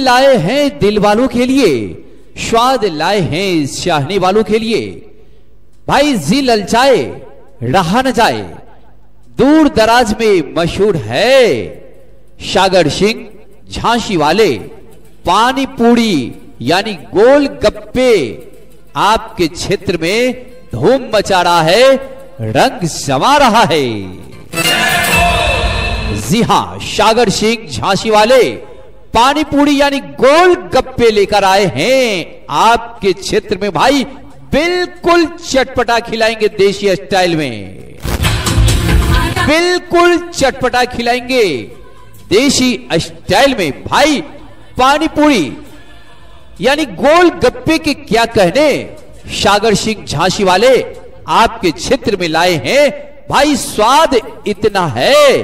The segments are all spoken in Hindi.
लाए हैं दिल वालों के लिए, स्वाद लाए हैं चाहने वालों के लिए। भाई जी ललचाए रहा न जाए, दूर दराज में मशहूर है सागर सिंह झांसी वाले। पानी पूड़ी, यानी गोल गप्पे, आपके क्षेत्र में धूम मचा रहा है, रंग जमा रहा है। जी हाँ, सागर सिंह झांसी वाले पानी पूड़ी यानी गोल गप्पे लेकर आए हैं। आपके क्षेत्र में भाई बिल्कुल चटपटा खिलाएँगे देशी स्टाइल में। बिल्कुल चटपटा खिलाएँगे देशी स्टाइल में। भाई पानी पूरी यानी गोल गप्पे के क्या कहने? सागर सिंह झांसी वाले आपके क्षेत्र में लाए हैं। भाई स्वाद इतना है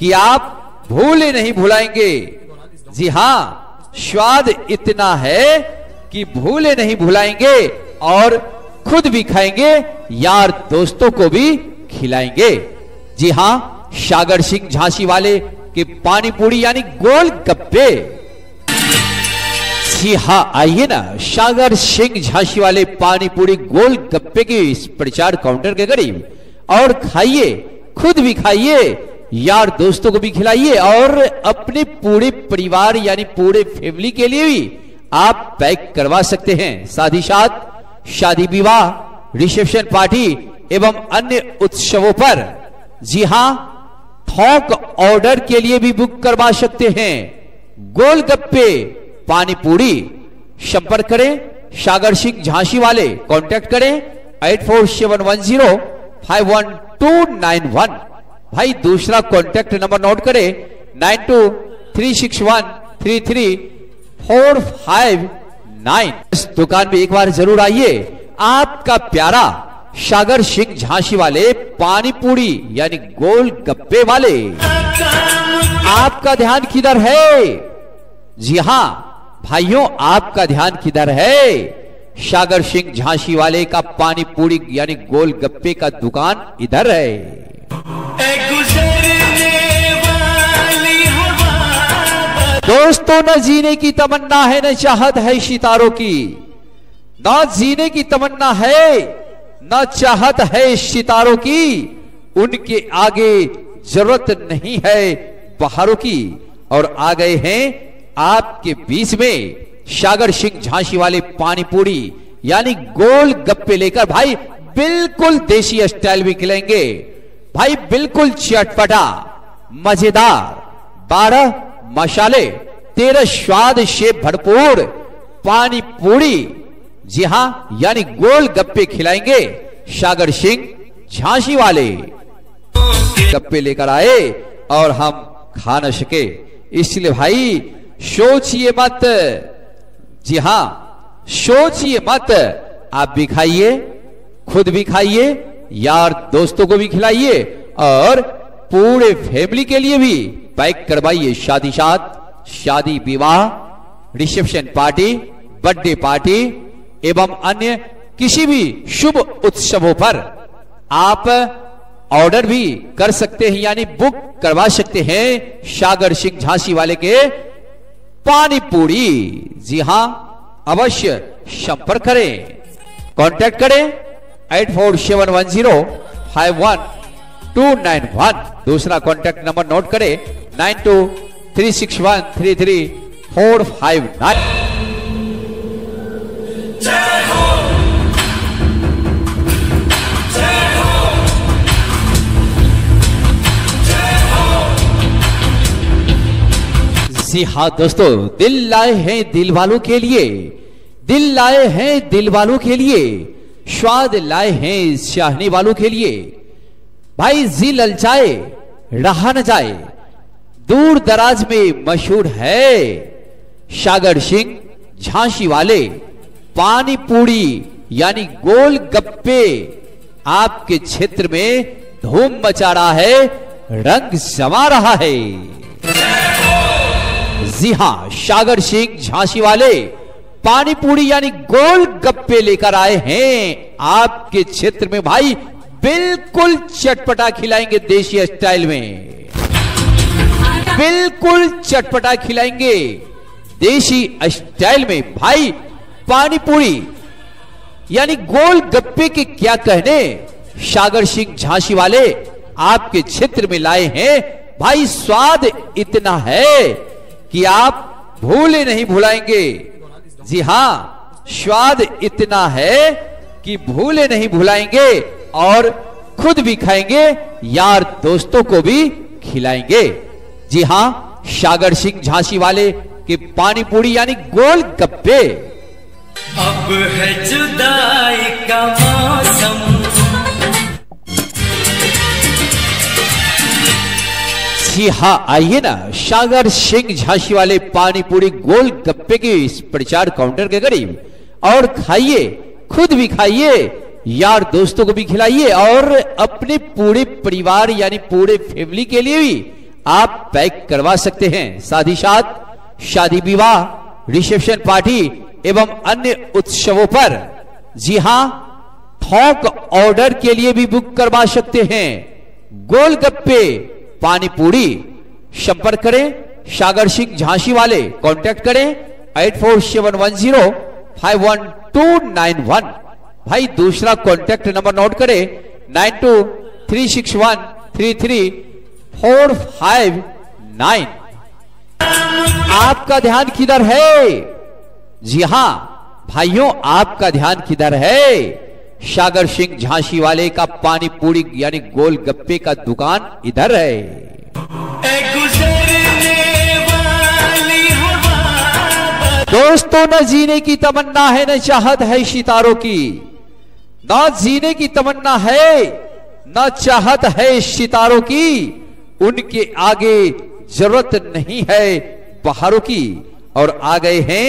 कि आप भूले नहीं भुलाएँगे। जी हाँ, स्वाद इतना है कि भूले नहीं भुलाएँगे और खुद भी खाएँगे, यार दोस्तों को भी खिलाएँगे। जी हाँ, सागर सिंह झांसी वाले के पानी पूरी यानी गोल गप्पे। जी हाँ आइए ना, सागर सिंह झांसी वाले पानी पूरी गोल गप्पे के इस प्रचार काउंटर के करीब। और खाइए, खुद भी खाइए यार दोस्तों को भी खिलाइए और अपने पूरे परिवार यानी पूरे फैमिली के लिए भी आप पैक करवा सकते हैं। साथ ही साथ शादी विवाह रिसेप्शन पार्टी एवं अन्य उत्सवों पर। जी हाँ, थोक ऑर्डर के लिए भी बुक करवा सकते हैं। गोलगप्पे पानी पूरी संपर्क करें, सागर सिंह झांसी वाले कांटेक्ट करें eight four seven one zero five one two nine one भाई, दूसरा कॉन्टेक्ट नंबर नोट करें। Nine two three six one three three four five nine इस दुकान में एक बार ज़रूर आइए। आपका प्यारा सागर सिंह झांसी वाले पानी पूरी यानी गोल गप्पे वाले। आपका ध्यान किधर है? जी हाँ, भाइयों, आपका ध्यान किधर है? सागर सिंह झांसी वाले का पानी पूरी यानी गोल गप्पे का दुकान इधर है। दोस्तों, न जीने की तमन्ना है, न चाहत है सितारों की। न जीने की तमन्ना है, न चाहत है सितारों की। उनके आगे ज़रूरत नहीं है बहारों की। और आ गए हैं आपके बीच में सागर सिंह झांसी वाले पानीपुरी, यानी गोल गप्पे लेकर। भाई, बिल्कुल देशी स्टाइल भी खिलेंगे। भाई, बिल्कुल चटपटा, मज़ेदार। बारह मसाले तेरह स्वाद से भरपूर पानी पूरी। जी हाँ, यानी गोल गप्पे खिलाएँगे सागर सिंह झांसी वाले। गप्पे लेकर आए और हम खा न सके। इसलिए भाई, सोचिए मत। जी हाँ, सोचिए मत। आप भी खाइए, खुद भी खाइए, यार दोस्तों को भी खिलाइए और पूरे फैमिली के लिए भी। पैक करवाइए शादी साथ शादी विवाह, रिसेप्शन पार्टी, बर्थडे पार्टी एवं अन्य किसी भी शुभ उत्सवों पर आप ऑर्डर भी कर सकते हैं, यानी बुक करवा सकते हैं सागर सिंह झांसी वाले के पानी पूरी जी हाँ, अवश्य संपर्क करें। कांटेक्ट करें, eight four seven one zero five one two nine one दूसरा कांटेक्ट नंबर नोट करें. Nine two three six one three three four five nine जी हाँ दोस्तों, दिल लाए हैं दिल वालों के लिए, दिल लाए हैं दिल वालों के लिए, स्वाद लाए हैं चाहने वालों के लिए भाई जी ललचाए, रहा न जाए। दूर दराज में मशहूर है सागर सिंह, झांसी वाले। पानी पूड़ी यानी गोल गप्पे आपके क्षेत्र में धूम मचा रहा है, रंग जमा रहा है। जी हाँ, सागर सिंह, झांसी वाले। पानी पूरी, यानी गोल गप्पे लेकर आए हैं आपके क्षेत्र में। भाई बिल्कुल चटपटा खिलाएँगे देशी स्टाइल में। बिल्कुल चटपटा खिलाएँगे देशी स्टाइल में। भाई पानी पूरी यानी गोल गप्पे के क्या कहने? सागर सिंह झांसी वाले आपके क्षेत्र में लाए हैं। भाई, स्वाद इतना है कि आप भूले नहीं भुलाएँगे। जी हाँ, स्वाद इतना है कि भूले नहीं भुलाएँगे। और खुद भी खाएँगे यार दोस्तों को भी खिलाएँगे। जी हाँ सागर सिंह झांसी वाले के पानी पूरी यानी गोल गप्पे। अब है जुदाई का मौसम। जी हाँ आइए ना सागर सिंह झांसी वाले पानी पूरी गोल गप्पे के इस प्रचार काउंटर के करीब। और खाइए खुद भी खाइए यार दोस्तों को भी खिलाइए और अपने पूरे परिवार यानी पूरे फैमिली के लिए भी आप पैक करवा सकते हैं। साथ ही साथ शादी विवाह रिसेप्शन पार्टी एवं अन्य उत्सवों पर। जी हाँ, थोक ऑर्डर के लिए भी बुक करवा सकते हैं। गोलगप्पे पानी पूरी संपर्क करें, सागर सिंह झांसी वाले कांटेक्ट करें eight four seven one zero five one two nine one भाई, दूसरा कांटेक्ट नंबर नोट करें nine two three six one three three four five nine आपका ध्यान किधर है? जी हाँ, भाइयों, आपका ध्यान किधर है? सागर सिंह झांसी वाले का पानी पूरी, यानी गोल गप्पे का दुकान इधर है। दोस्तों, न जीने की तमन्ना है, न चाहत है सितारों की। न जीने की तमन्ना है, ना चाहत है सितारों की। उनके आगे ज़रूरत नहीं है बहारों की। और आ गए हैं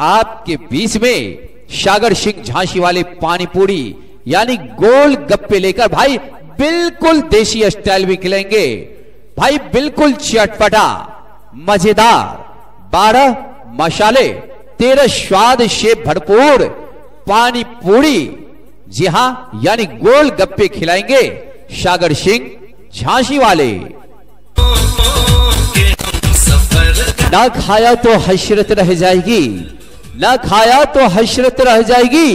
आपके बीच में सागर सिंह झांसी वाले पानी पूरी यानी गोल गप्पे लेकर। भाई, बिल्कुल देसी स्टाइल में खिलाएँगे। भाई, बिल्कुल चटपटा, मज़ेदार। बारह मसाले, तेरह स्वाद से भरपूर पानी पूरी जी हाँ, यानी गोल गप्पे खिलाएँगे सागर सिंह, झांसी वाले। ना खाया तो हसरत रह जाएगी, ना खाया तो हसरत रह जाएगी,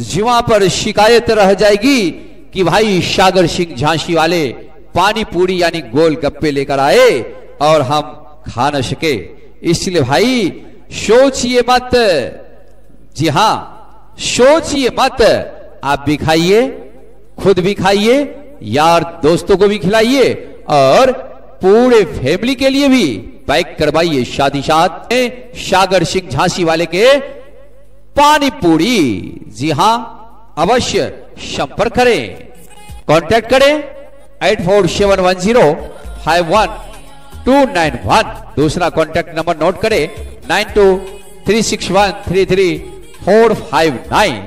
जुआ पर शिकायत रह जाएगी कि भाई सागर सिंह झांसी वाले पानी पूरी यानी गोल गप्पे लेकर आए और हम खा न सके। इसलिए भाई, सोचिए मत। जी हाँ, सोचिए मत। आप भी खाइए, खुद भी खाइए, यार दोस्तों को भी खिलाइए और पूरे फैमिली के लिए भी पैक करवाइए शादी शाद सागर सिंह झांसी वाले के पानी पूरी जी हाँ, अवश्य संपर्क करें। कांटेक्ट करें eight four seven one zero five one two nine one दूसरा कांटेक्ट नंबर नोट करें nine two three six one three three four five nine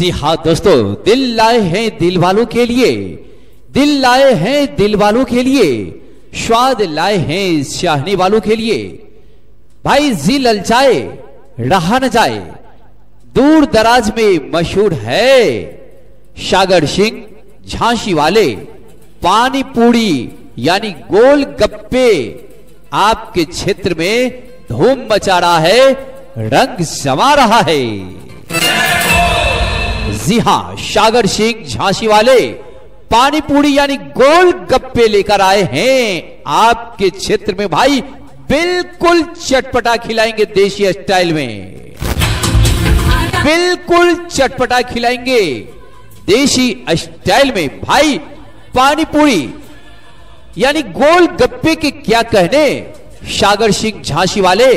जी हाँ दोस्तों, दिल लाए हैं दिल वालों के लिए। दिल लाए हैं दिल वालों के लिए। स्वाद लाए हैं चाहने वालों के लिए। भाई जी ललचाए रहा न जाए। दूर दराज में मशहूर है सागर सिंह, झांसी वाले। पानी पूरी, यानी गोल गप्पे। आपके क्षेत्र में धूम मचा रहा है, रंग जमा रहा है। जी हाँ सागर सिंह झांसी वाले पानी पूरी यानी गोल गप्पे लेकर आए हैं। आपके क्षेत्र में भाई बिल्कुल चटपटा खिलाएँगे देशी स्टाइल में। बिल्कुल चटपटा खिलाएँगे देशी स्टाइल में। भाई पानी पूरी यानी गोल गप्पे के क्या कहने? सागर सिंह झांसी वाले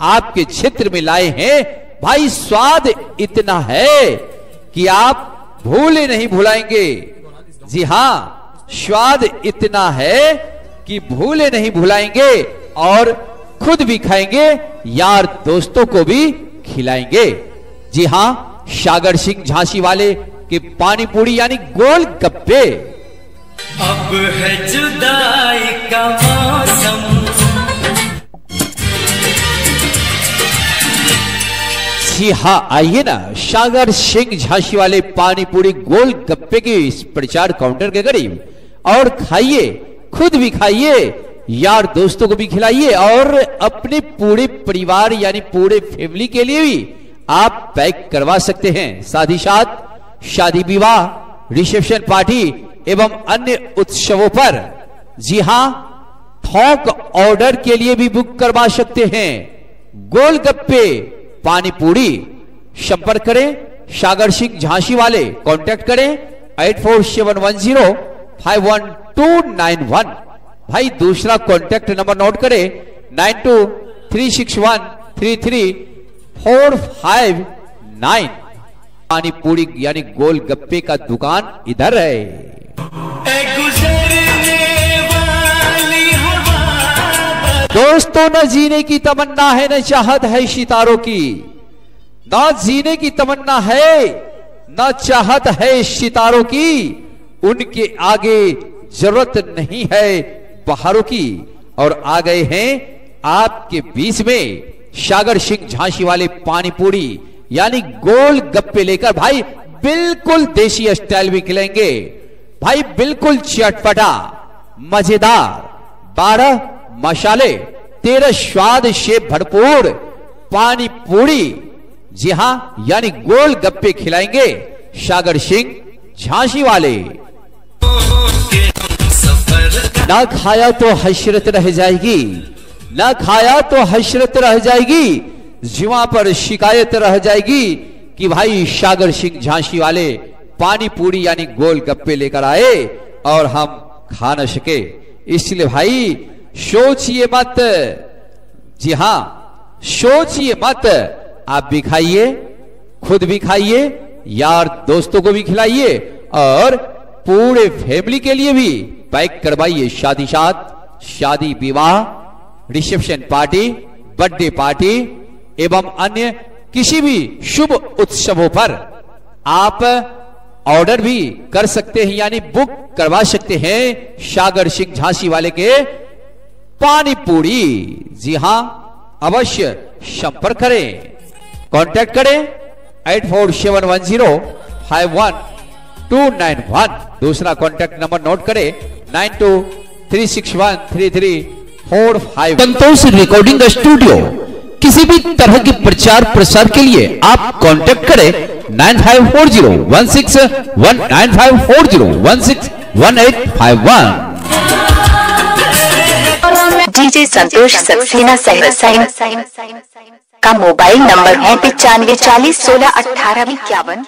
आपके क्षेत्र में लाए हैं। भाई स्वाद इतना है। कि आप भूले नहीं भुलाएँगे। जी हाँ, स्वाद इतना है कि भूले नहीं भुलाएँगे और खुद भी खाएँगे, यार दोस्तों को भी खिलाएँगे। जी हाँ, सागर सिंह झांसी वाले के पानी पूरी यानी गोल गप्पे। अब है जुदाई का मौसम। जी हाँ आइए ना, सागर सिंह झांसी वाले पानी पूरी गोल गप्पे के इस प्रचार काउंटर के करीब, और खाइए, खुद भी खाइए, यार दोस्तों को भी खिलाइए, और अपने पूरे परिवार यानी पूरे फैमिली के लिए भी आप पैक करवा सकते हैं। साथ ही साथ, शादी विवाह रिसेप्शन पार्टी एवं अन्य उत्सवों पर, जी हाँ थोक ऑर्डर के लिए भी बुक करवा सकते हैं। गोलगप्पे पानी पूरी संपर्क करें, सागर सिंह झांसी वाले कांटेक्ट करें eight four seven one zero five one two nine one भाई, दूसरा कांटेक्ट नंबर नोट करें nine two three six one three three four five nine पानी पूरी, यानी गोलगप्पे का दुकान इधर है। दोस्तों, न जीने की तमन्ना है, न चाहत है सितारों की। न जीने की तमन्ना है, न चाहत है सितारों की। उनके आगे ज़रूरत नहीं है बहारों की। और आ गए हैं आपके बीच में सागर सिंह झांसी वाले पानीपुरी, यानी गोल गप्पे लेकर। भाई, बिल्कुल देशी स्टाइल भी खिलेंगे। भाई, बिल्कुल चटपटा, मज़ेदार। बारह मसाले तेरह स्वाद से भरपूर पानी पूरी। जी हाँ यानी गोल गप्पे खिलाएँगे सागर सिंह झांसी वाले। ना खाया तो हसरत रह जाएगी, ना खाया तो हसरत रह जाएगी, जुआ पर शिकायत रह जाएगी कि भाई सागर सिंह झांसी वाले पानी पूरी यानी गोल गप्पे लेकर आए और हम खा न सके। इसलिए भाई सोचिए मत। जी हाँ सोचिए मत। आप भी खाइए, खुद भी खाइए, यार दोस्तों को भी खिलाइए, और पूरे फैमिली के लिए भी पैक करवाइए शादी साथ शादी विवाह, रिसेप्शन पार्टी, बर्थडे पार्टी, एवं अन्य किसी भी शुभ उत्सवों पर आप ऑर्डर भी कर सकते हैं, यानी बुक करवा सकते हैं सागर सिंह झांसी वाले के पानी पूरी जी हाँ, अवश्य संपर्क करें। कांटेक्ट करें। Eight four seven one zero five one two nine one दूसरा कांटेक्ट नंबर नोट करें। Nine two three six one three three four five Santosh recording studio किसी भी तरह के प्रचार प्रसार के लिए आप कांटेक्ट करें। Nine five four zero one six one nine five four zero one six one eight five one DJ Santosh Saxena Saharsa का मोबाइल नंबर है पिचानवे चालीस सोलह अठारह इक्यावन।